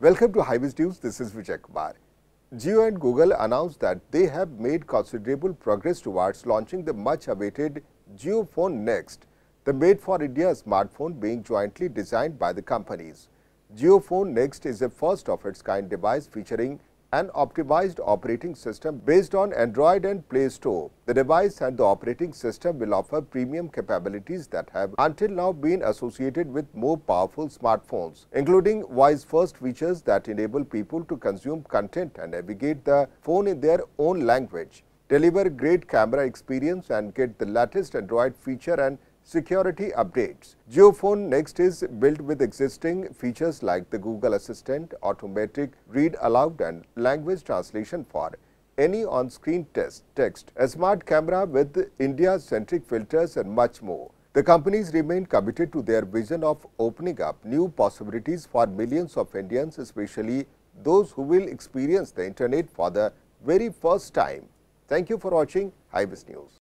Welcome to HyBiz News. This is Vijay Kumar. Jio and Google announced that they have made considerable progress towards launching the much-awaited Jio Phone Next, the made-for-India smartphone being jointly designed by the companies. Jio Phone Next is a first-of-its-kind device featuring an optimized operating system based on Android and Play Store. The device and the operating system will offer premium capabilities that have until now been associated with more powerful smartphones, including voice-first features that enable people to consume content and navigate the phone in their own language, deliver great camera experience and get the latest Android feature and security updates. Jio Phone Next is built with existing features like the Google Assistant, automatic read aloud and language translation for any on-screen text, a smart camera with India-centric filters and much more. The companies remain committed to their vision of opening up new possibilities for millions of Indians, especially those who will experience the internet for the very first time. Thank you for watching HyBiz News.